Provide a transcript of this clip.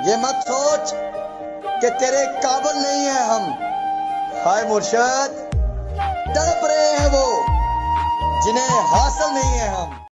ये मत सोच कि तेरे काबल नहीं है हम। हाय मुर्शद, तड़प रहे हैं वो, जिन्हें हासिल नहीं है हम।